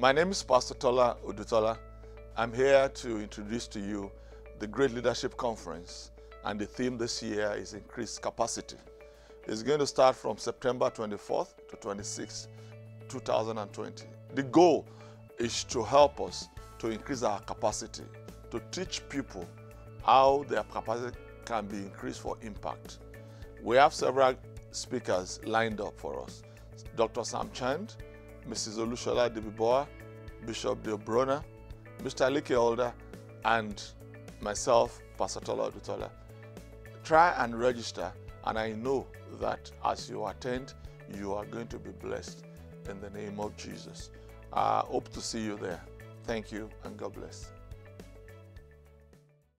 My name is Pastor Tola Odutola. I'm here to introduce to you the Great Leadership Conference, and the theme this year is Increased Capacity. It's going to start from September 24th to 26th, 2020. The goal is to help us to increase our capacity, to teach people how their capacity can be increased for impact. We have several speakers lined up for us. Dr. Sam Chand, Mrs. Olushola Debiboa, Bishop Dale Bronner, Mr. Alike Older, and myself, Pastor Tola Odutola. Try and register, and I know that as you attend, you are going to be blessed in the name of Jesus. I hope to see you there. Thank you, and God bless.